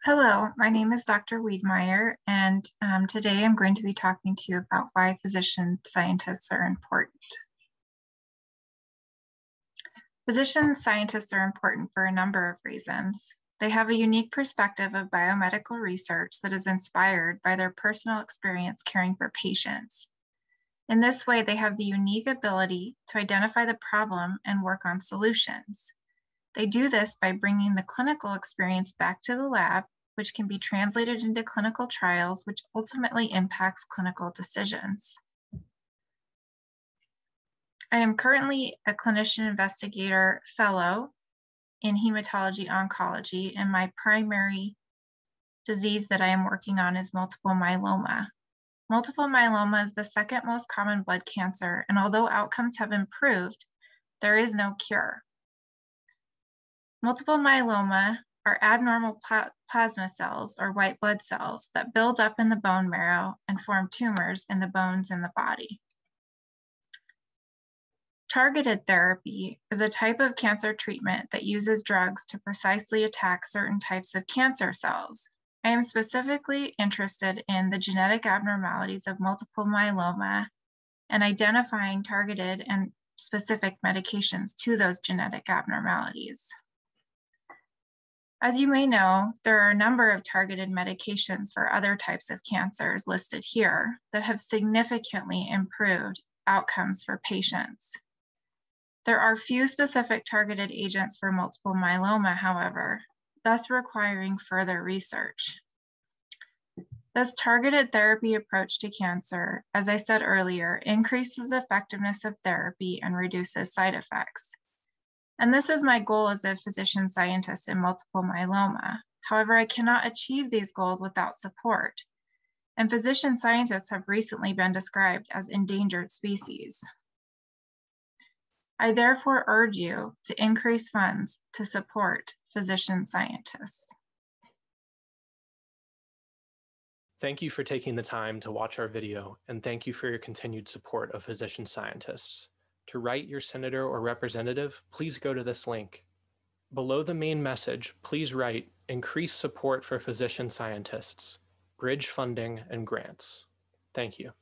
Hello, my name is Dr. Wiedmeier, and um, today I'm going to be talking to you about why physician scientists are important. Physician scientists are important for a number of reasons. They have a unique perspective of biomedical research that is inspired by their personal experience caring for patients. In this way, they have the unique ability to identify the problem and work on solutions. They do this by bringing the clinical experience back to the lab, which can be translated into clinical trials, which ultimately impacts clinical decisions. I am currently a clinician investigator fellow in hematology oncology, and my primary disease that I am working on is multiple myeloma. Multiple myeloma is the second most common blood cancer, and although outcomes have improved, there is no cure. Multiple myeloma are abnormal pla plasma cells or white blood cells that build up in the bone marrow and form tumors in the bones in the body. Targeted therapy is a type of cancer treatment that uses drugs to precisely attack certain types of cancer cells. I am specifically interested in the genetic abnormalities of multiple myeloma and identifying targeted and specific medications to those genetic abnormalities. As you may know, there are a number of targeted medications for other types of cancers listed here that have significantly improved outcomes for patients. There are few specific targeted agents for multiple myeloma, however, thus requiring further research. This targeted therapy approach to cancer, as I said earlier, increases effectiveness of therapy and reduces side effects. And this is my goal as a physician scientist in multiple myeloma. However, I cannot achieve these goals without support. And physician scientists have recently been described as endangered species. I therefore urge you to increase funds to support physician scientists. Thank you for taking the time to watch our video, and thank you for your continued support of physician scientists. To write your senator or representative, please go to this link. Below the main message, please write increase support for physician scientists, bridge funding and grants. Thank you.